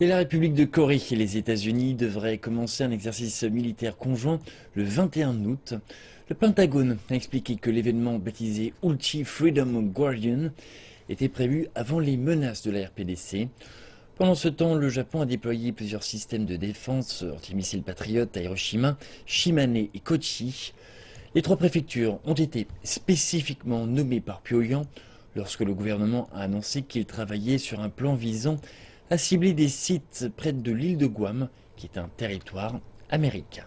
Et la République de Corée et les États-Unis devraient commencer un exercice militaire conjoint le 21 août. Le Pentagone a expliqué que l'événement baptisé Ulchi Freedom Guardian était prévu avant les menaces de la RPDC. Pendant ce temps, le Japon a déployé plusieurs systèmes de défense anti-missiles patriotes à Hiroshima, Shimane et Kochi. Les trois préfectures ont été spécifiquement nommées par Pyongyang lorsque le gouvernement a annoncé qu'il travaillait sur un plan visant a ciblé des sites près de l'île de Guam, qui est un territoire américain.